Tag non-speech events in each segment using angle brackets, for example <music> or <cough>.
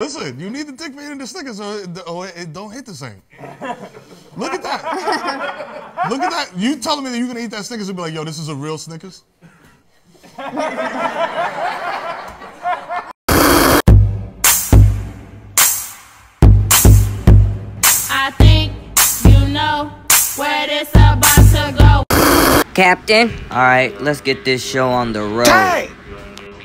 Listen, you need the dick for into the Snickers or it, or it don't hit the same. <laughs> Look at that. Look at that. You telling me that you're gonna eat that Snickers and be like, yo, this is a real Snickers? I think you know where this about to go. Captain, alright, let's get this show on the road. Hey!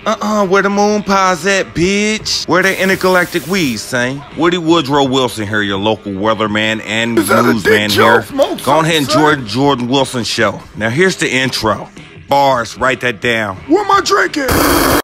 Uh-uh, where the moon pies at, bitch? Where the intergalactic weeds, son? Woody Woodrow Wilson here, your local weatherman and Is that a newsman here. Go on ahead and Jordan Jordan Willson show. Now here's the intro. Bars, write that down. What am I at?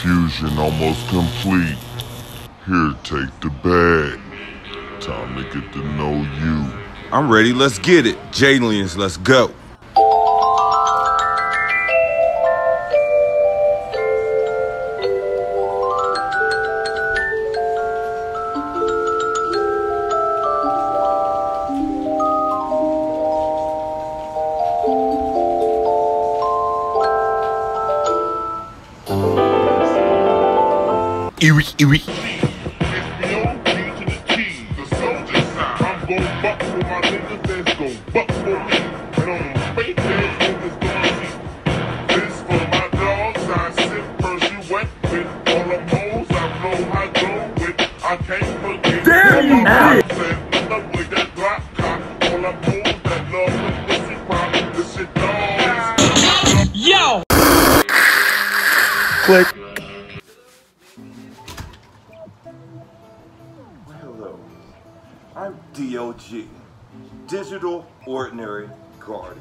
Confusion almost complete. Here, take the bag. Time to get to know you. I'm ready, let's get it. Jaliens, let's go. Eerie, eerie. Damn Yo! Click. I'm DOG, Digital Ordinary Guardian.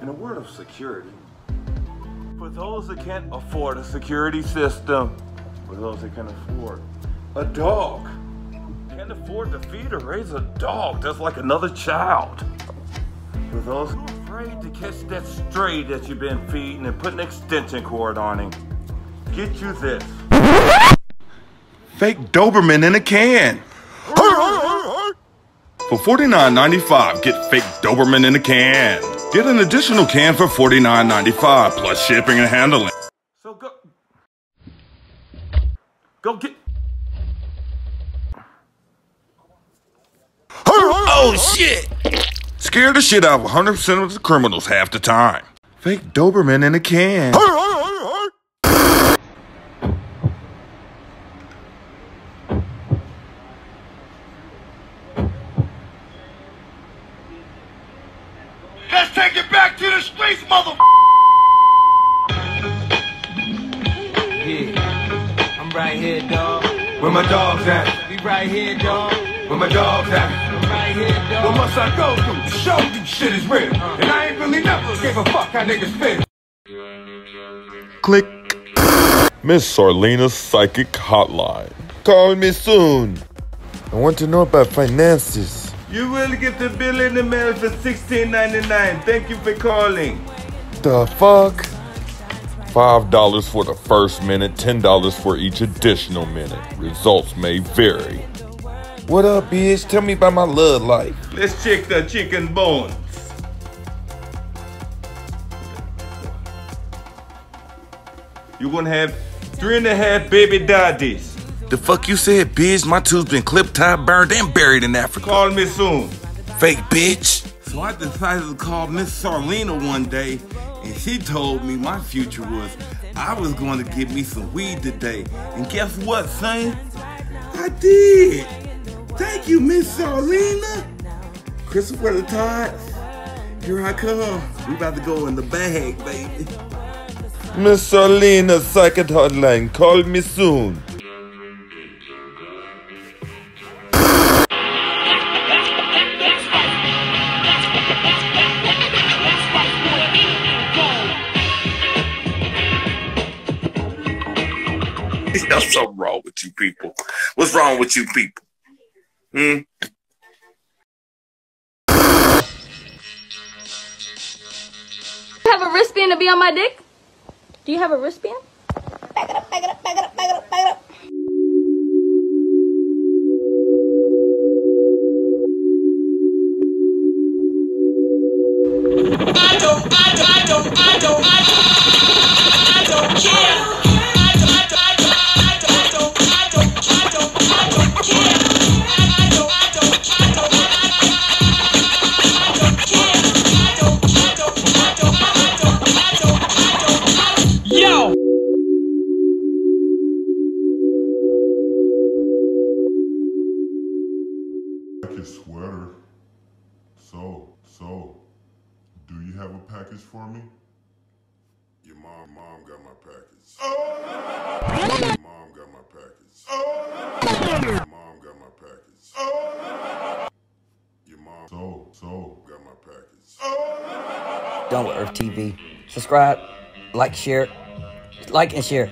In a word of security, for those that can't afford a security system, for those that can afford a dog, can't afford to feed or raise a dog that's like another child. For those who are afraid to catch that stray that you've been feeding and put an extension cord on him, get you this. Fake Doberman in a can. For $49.95, get fake Doberman in a can. Get an additional can for $49.95 plus shipping and handling. So go. Go get. Oh shit! Scare the shit out of 100% of the criminals half the time. Fake Doberman in a can. Where my dogs at? We right here, dog. Where my dogs at? I'm right here, What dog. must I go through to show you shit is real? Uh. And I ain't really never gave a fuck how niggas feel. Click. Miss Sarlena's Psychic Hotline. Call me soon. I want to know about finances. You will get the bill in the mail for $16.99. Thank you for calling. The fuck? $5 for the first minute, $10 for each additional minute. Results may vary. What up, bitch? Tell me about my love life. Let's check the chicken bones. You're gonna have three and a half baby daddies. The fuck you said, bitch? My tooth's been clipped, tied, burned, and buried in Africa. Call me soon. Fake bitch. So I decided to call Miss Sarlena one day, and she told me my future was I was going to get me some weed today. And guess what, son? I did. Thank you, Miss Sarlena. Christopher the Todd. Here I come. We about to go in the bag, baby. Miss Sarlena, second hotline. Call me soon. <laughs> There's something wrong with you people. What's wrong with you people? Hmm? have a wristband to be on my dick? Do you have a wristband? back it up, back it up, back it up, back it up, back it up. I don't, I don't, I don't, I don't, I don't, I don't care. Have a package for me? Your mom, mom got my package. Oh! Your mom got my package. Oh! Your mom got my package. Oh! Your mom, so, so, got my package. Oh! Done with Earth TV. Subscribe, like, share, like and share.